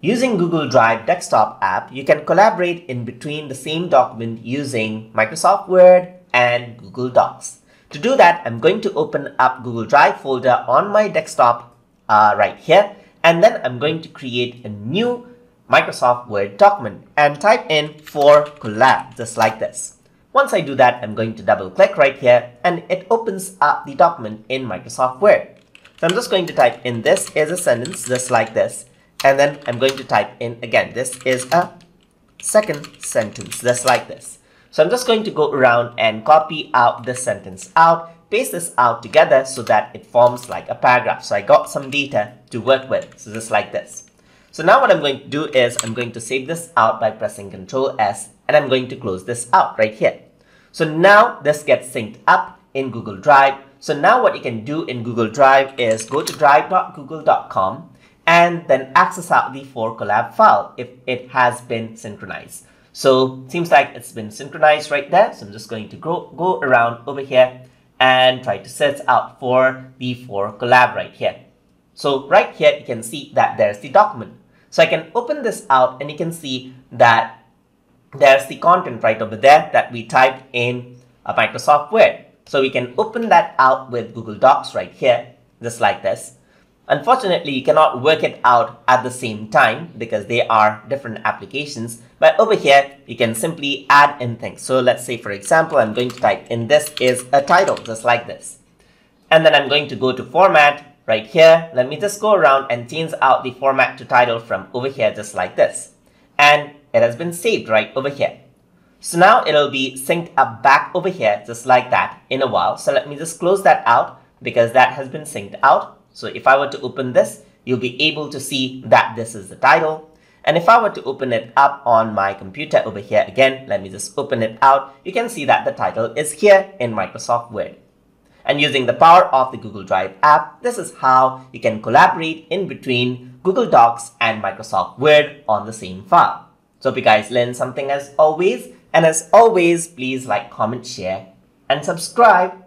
Using Google Drive desktop app, you can collaborate in between the same document using Microsoft Word and Google Docs. To do that, I'm going to open up Google Drive folder on my desktop uh, right here. And then I'm going to create a new Microsoft Word document and type in for collab, just like this. Once I do that, I'm going to double click right here and it opens up the document in Microsoft Word. So I'm just going to type in this as a sentence just like this. And then I'm going to type in again, this is a second sentence just like this. So I'm just going to go around and copy out this sentence out, paste this out together so that it forms like a paragraph. So I got some data to work with. So just like this. So now what I'm going to do is I'm going to save this out by pressing Ctrl S and I'm going to close this out right here. So now this gets synced up in Google Drive. So now what you can do in Google Drive is go to drive.google.com and then access out the for collab file if it has been synchronized. So seems like it's been synchronized right there. So I'm just going to go, go around over here and try to search out for the for collab right here. So right here, you can see that there's the document. So I can open this out and you can see that there's the content right over there that we typed in a Microsoft Word. So we can open that out with Google Docs right here, just like this. Unfortunately, you cannot work it out at the same time because they are different applications. But over here, you can simply add in things. So let's say, for example, I'm going to type in this is a title, just like this. And then I'm going to go to format right here. Let me just go around and change out the format to title from over here, just like this. And it has been saved right over here. So now it'll be synced up back over here, just like that in a while. So let me just close that out because that has been synced out. So if I were to open this, you'll be able to see that this is the title. And if I were to open it up on my computer over here again, let me just open it out. You can see that the title is here in Microsoft Word. And using the power of the Google Drive app, this is how you can collaborate in between Google Docs and Microsoft Word on the same file. So if you guys learned something as always. And as always, please like, comment, share, and subscribe